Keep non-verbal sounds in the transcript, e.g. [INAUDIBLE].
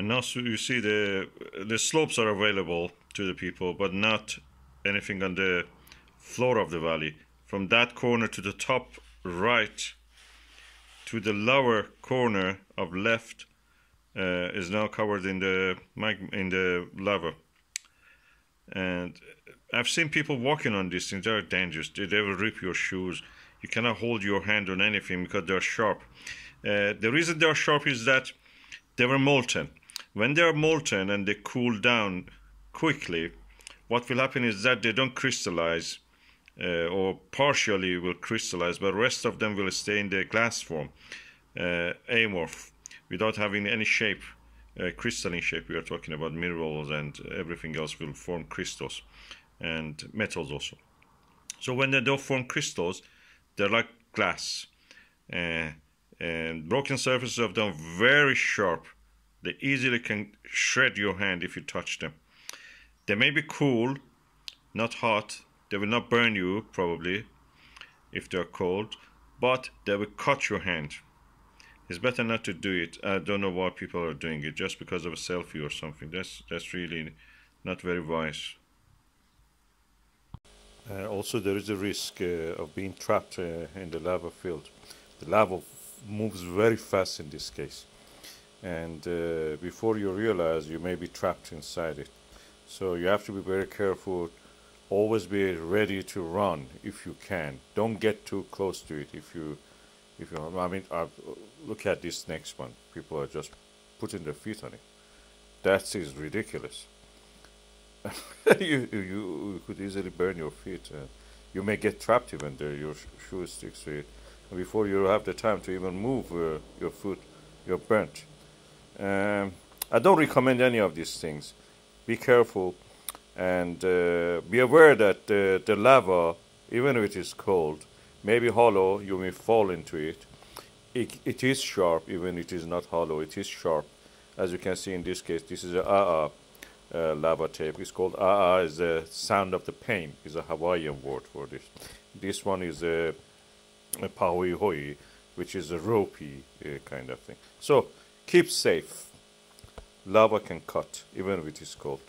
And now so you see the the slopes are available to the people, but not anything on the floor of the valley. From that corner to the top right to the lower corner of left uh, is now covered in the in the lava. And I've seen people walking on these things. They're dangerous. They, they will rip your shoes. You cannot hold your hand on anything because they're sharp. Uh, the reason they're sharp is that they were molten. When they are molten and they cool down quickly, what will happen is that they don't crystallize uh, or partially will crystallize, but rest of them will stay in their glass form, uh, amorph, without having any shape, uh, crystalline shape. We are talking about minerals and everything else will form crystals and metals also. So when they don't form crystals, they're like glass. Uh, and broken surfaces of them very sharp. They easily can shred your hand if you touch them. They may be cool, not hot. They will not burn you probably if they're cold, but they will cut your hand. It's better not to do it. I don't know why people are doing it just because of a selfie or something. That's that's really not very wise. Uh, also, there is a risk uh, of being trapped uh, in the lava field. The lava moves very fast in this case, and uh, before you realize, you may be trapped inside it. So you have to be very careful. Always be ready to run if you can. Don't get too close to it. If you, if you, I mean, uh, look at this next one. People are just putting their feet on it. That is ridiculous. [LAUGHS] you, you, you could easily burn your feet. Uh, you may get trapped even there. Your sh shoe sticks to it. And before you have the time to even move uh, your foot, you're burnt. Um, I don't recommend any of these things. Be careful and uh, be aware that the lava, even if it is cold, may be hollow. You may fall into it. It, it is sharp, even if it is not hollow. It is sharp. As you can see in this case, this is a uh, uh, lava tape. It's called A'a is the sound of the pain. is a Hawaiian word for this. This one is a, a Hoi, which is a ropey uh, kind of thing. So keep safe. Lava can cut, even if it is cold.